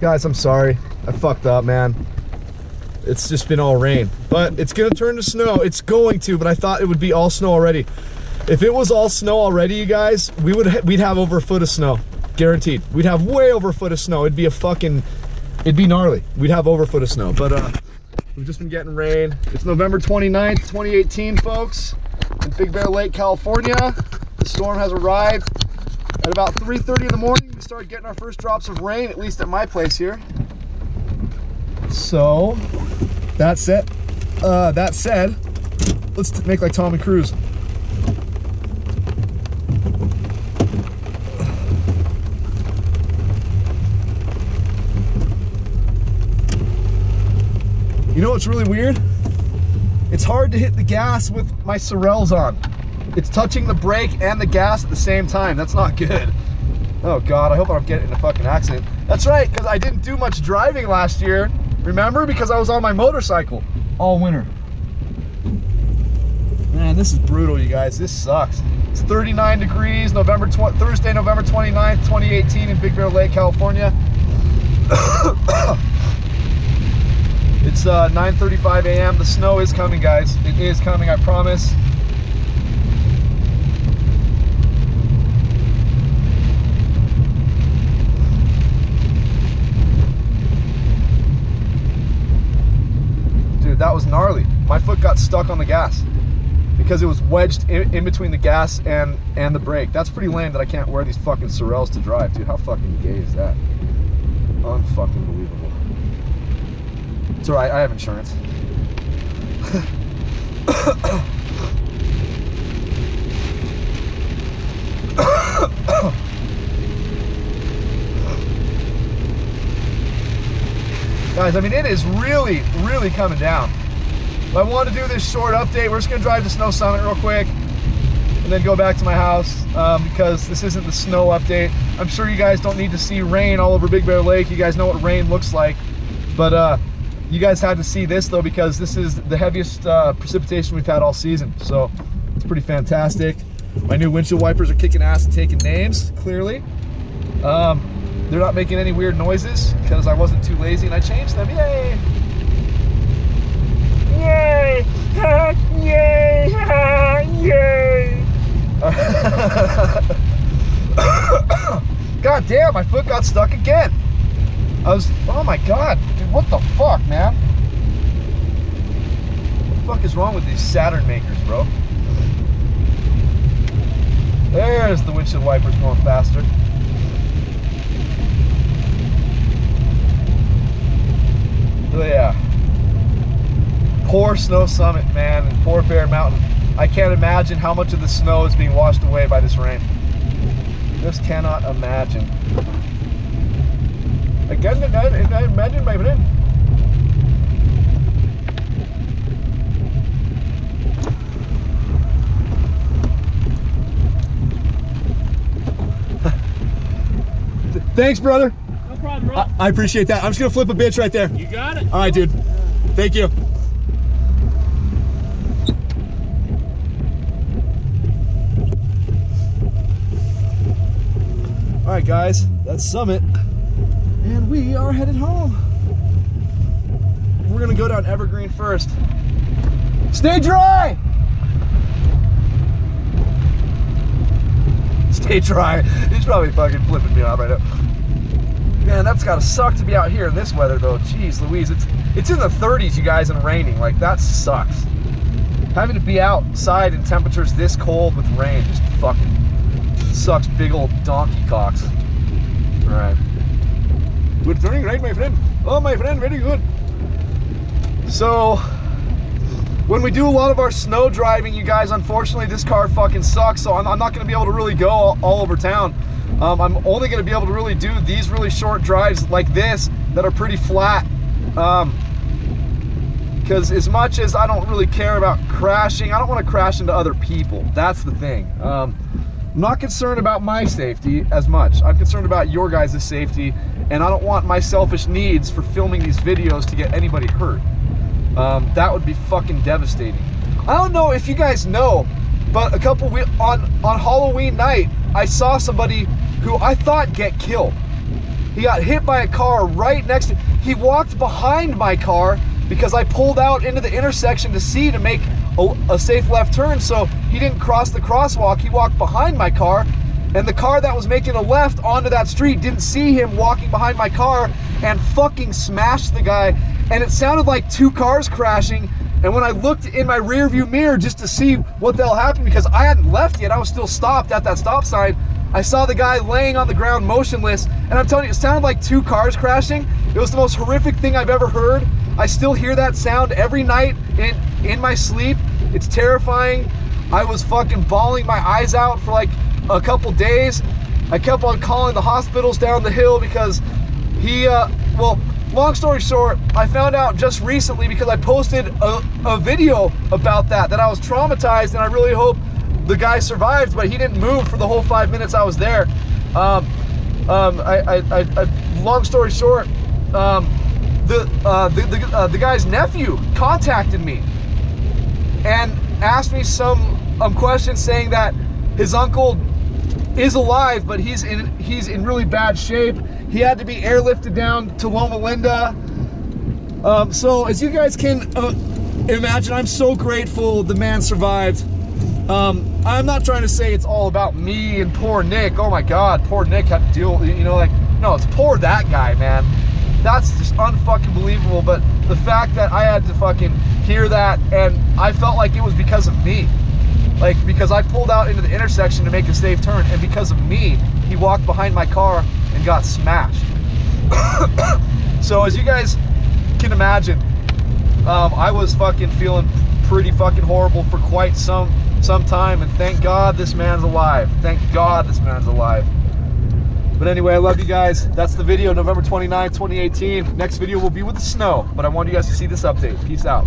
Guys, I'm sorry. I fucked up, man. It's just been all rain. But it's gonna turn to snow. It's going to, but I thought it would be all snow already. If it was all snow already, you guys, we would ha we'd have over a foot of snow. Guaranteed. We'd have way over a foot of snow. It'd be a fucking it'd be gnarly. We'd have over a foot of snow. But uh we've just been getting rain. It's November 29th, 2018, folks, in Big Bear Lake, California. The storm has arrived. At about 3.30 in the morning, we started getting our first drops of rain, at least at my place here. So, that said, uh, that said, let's make like Tom and Cruise. You know what's really weird? It's hard to hit the gas with my Sorels on. It's touching the brake and the gas at the same time. That's not good. Oh God, I hope I don't get in a fucking accident. That's right, because I didn't do much driving last year. Remember? Because I was on my motorcycle all winter. Man, this is brutal, you guys. This sucks. It's 39 degrees, November Thursday, November 29th, 2018 in Big Bear Lake, California. It's uh, 9.35 a.m. The snow is coming, guys. It is coming, I promise. Dude, that was gnarly. My foot got stuck on the gas because it was wedged in, in, between the gas and and the brake. That's pretty lame that I can't wear these fucking Sorels to drive, dude. How fucking gay is that? Unfucking believable. It's alright, I have insurance. Guys, I mean, it is really, really coming down. But I want to do this short update. We're just going to drive to Snow Summit real quick and then go back to my house um, because this isn't the snow update. I'm sure you guys don't need to see rain all over Big Bear Lake. You guys know what rain looks like. But uh, you guys had to see this though because this is the heaviest uh, precipitation we've had all season. So it's pretty fantastic. My new windshield wipers are kicking ass and taking names, clearly. Um, they're not making any weird noises because I wasn't too lazy and I changed them. Yay! Yay! Yay! Yay! God damn, my foot got stuck again. I was, oh my God, dude, what the fuck, man? What the fuck is wrong with these Saturn makers, bro? There's the windshield wipers going faster. Oh yeah. Poor Snow Summit, man, and poor Bear Mountain. I can't imagine how much of the snow is being washed away by this rain. Just cannot imagine. Again, I imagine my friend. Thanks, brother. No problem, bro. I, I, appreciate that. I'm just gonna flip a bitch right there. You got it. All right, dude. Thank you. All right, guys, that's Summit and we are headed home. We're gonna go down Evergreen first. Stay dry! Stay dry. He's probably fucking flipping me off right now. Man, that's gotta suck to be out here in this weather though. Jeez Louise, it's it's in the 30s, you guys, and raining. Like, that sucks. Having to be outside in temperatures this cold with rain just fucking sucks big old donkey cocks. All right. Good turning right, my friend. Oh, my friend, very good. So, when we do a lot of our snow driving, you guys, unfortunately, this car fucking sucks, so I'm, I'm not going to be able to really go all, all over town. Um, I'm only going to be able to really do these really short drives like this that are pretty flat. Um, because as much as I don't really care about crashing, I don't want to crash into other people. That's the thing. Um, not concerned about my safety as much. I'm concerned about your guys' safety, and I don't want my selfish needs for filming these videos to get anybody hurt. Um, that would be fucking devastating. I don't know if you guys know, but a couple we on on Halloween night, I saw somebody who I thought get killed. He got hit by a car right next to. He walked behind my car because I pulled out into the intersection to see to make a, a safe left turn. So he didn't cross the crosswalk. He walked behind my car, and the car that was making a left onto that street didn't see him walking behind my car and fucking smashed the guy. And it sounded like two cars crashing. And when I looked in my rear view mirror just to see what the hell happened, because I hadn't left yet, I was still stopped at that stop sign. I saw the guy laying on the ground motionless, and I'm telling you, it sounded like two cars crashing. It was the most horrific thing I've ever heard. I still hear that sound every night in, in my sleep. It's terrifying. I was fucking bawling my eyes out for like a couple days. I kept on calling the hospitals down the hill because he, uh, well, long story short, I found out just recently because I posted a, a video about that, that I was traumatized and I really hope the guy survived, but he didn't move for the whole five minutes I was there. Um, um, I, I, I, long story short, um, the, uh, the, the, uh, the, guy's nephew contacted me and asked me some um, questions saying that his uncle is alive, but he's in he's in really bad shape. He had to be airlifted down to Loma Linda. Um, so as you guys can uh, imagine, I'm so grateful the man survived. Um, I'm not trying to say it's all about me and poor Nick. Oh my God, poor Nick had to deal, you know, like, no, it's poor that guy, man. That's just unfucking believable. But the fact that I had to fucking hear that and I felt like it was because of me. Like, because I pulled out into the intersection to make a safe turn and because of me, he walked behind my car and got smashed. so as you guys can imagine, um, I was fucking feeling pretty fucking horrible for quite some some time, and thank God this man's alive. Thank God this man's alive. But anyway, I love you guys. That's the video, November 29, 2018. Next video will be with the snow, but I want you guys to see this update. Peace out.